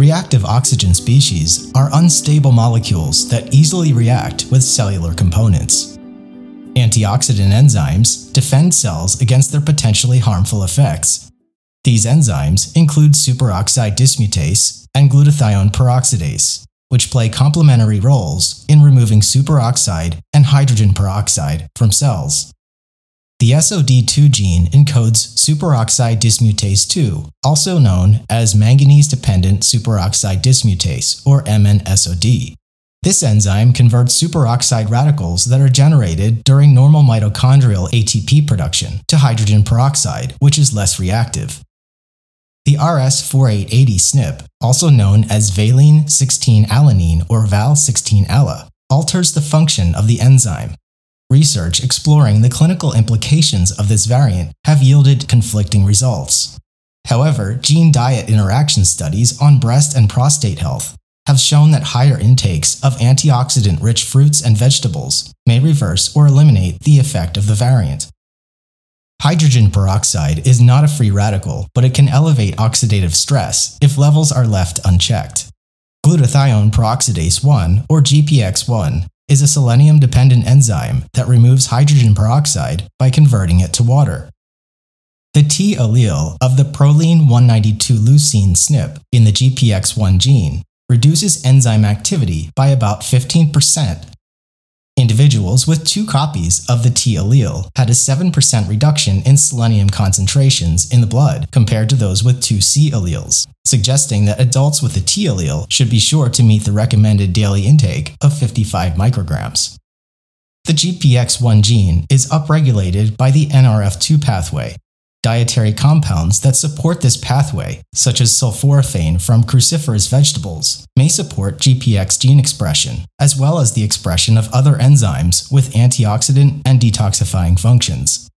Reactive oxygen species are unstable molecules that easily react with cellular components. Antioxidant enzymes defend cells against their potentially harmful effects. These enzymes include superoxide dismutase and glutathione peroxidase, which play complementary roles in removing superoxide and hydrogen peroxide from cells. The SOD2 gene encodes superoxide dismutase 2, also known as manganese-dependent superoxide dismutase, or MNSOD. This enzyme converts superoxide radicals that are generated during normal mitochondrial ATP production to hydrogen peroxide, which is less reactive. The RS4880 SNP, also known as valine 16-alanine or Val16-ALA, alters the function of the enzyme. Research exploring the clinical implications of this variant have yielded conflicting results. However, gene-diet interaction studies on breast and prostate health have shown that higher intakes of antioxidant-rich fruits and vegetables may reverse or eliminate the effect of the variant. Hydrogen peroxide is not a free radical, but it can elevate oxidative stress if levels are left unchecked. Glutathione peroxidase 1, or GPX1, is a selenium-dependent enzyme that removes hydrogen peroxide by converting it to water. The T allele of the proline 192 leucine SNP in the GPX1 gene reduces enzyme activity by about 15%. Individuals with two copies of the T allele had a 7% reduction in selenium concentrations in the blood compared to those with two C alleles, suggesting that adults with the T allele should be sure to meet the recommended daily intake of 55 micrograms. The GPX1 gene is upregulated by the NRF2 pathway, Dietary compounds that support this pathway, such as sulforaphane from cruciferous vegetables, may support GPX gene expression, as well as the expression of other enzymes with antioxidant and detoxifying functions.